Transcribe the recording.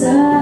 desire.